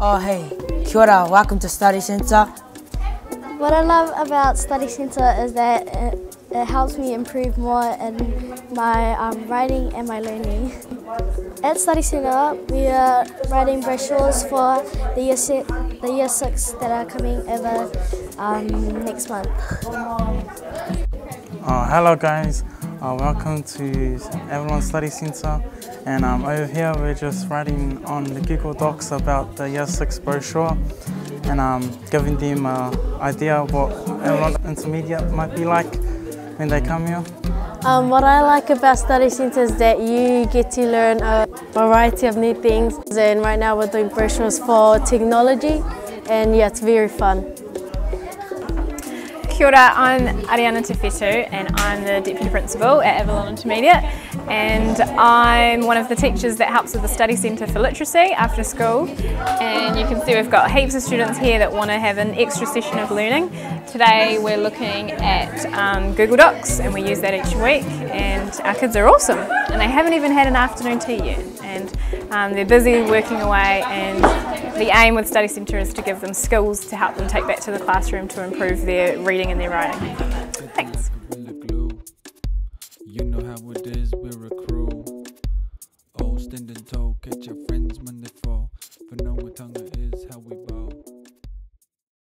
Oh, hey, kia ora, welcome to Study Centre. What I love about Study Centre is that it, it helps me improve more in my um, writing and my learning. At Study Centre, we are writing brochures for the year, six, the year six that are coming over um, next month. Uh, hello guys, uh, welcome to Avalon Study Centre and um, over here we're just writing on the Google Docs about the Year 6 brochure and um, giving them an idea of what Avalon Intermediate might be like when they come here. Um, what I like about Study Centre is that you get to learn a variety of new things and right now we're doing brochures for technology and yeah, it's very fun. Kia ora, I'm Ariana Tefetu and I'm the Deputy Principal at Avalon Intermediate. And I'm one of the teachers that helps with the Study Centre for Literacy after school. And you can see we've got heaps of students here that want to have an extra session of learning. Today we're looking at um, Google Docs and we use that each week and our kids are awesome. And they haven't even had an afternoon tea yet. And um, they're busy working away and the aim with Study Centre is to give them skills to help them take back to the classroom to improve their reading and their writing. Thanks. You know how it is, we're a crew. Standing tall, catch your friends when they fall. No tongue is how we.